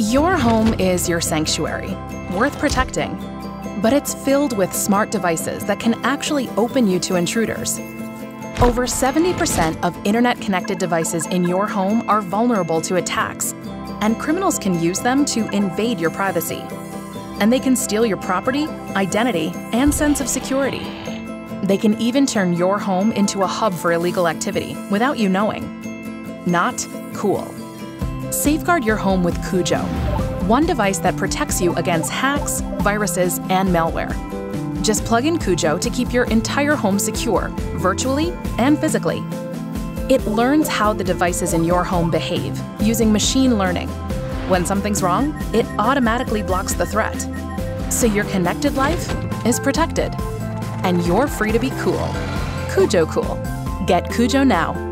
Your home is your sanctuary, worth protecting. But it's filled with smart devices that can actually open you to intruders. Over 70% of internet connected devices in your home are vulnerable to attacks, and criminals can use them to invade your privacy. And they can steal your property, identity, and sense of security. They can even turn your home into a hub for illegal activity without you knowing. Not cool. Safeguard your home with Cujo, one device that protects you against hacks, viruses, and malware. Just plug in Cujo to keep your entire home secure, virtually and physically. It learns how the devices in your home behave using machine learning. When something's wrong, it automatically blocks the threat. So your connected life is protected. And you're free to be cool. Cujo Cool. Get Cujo now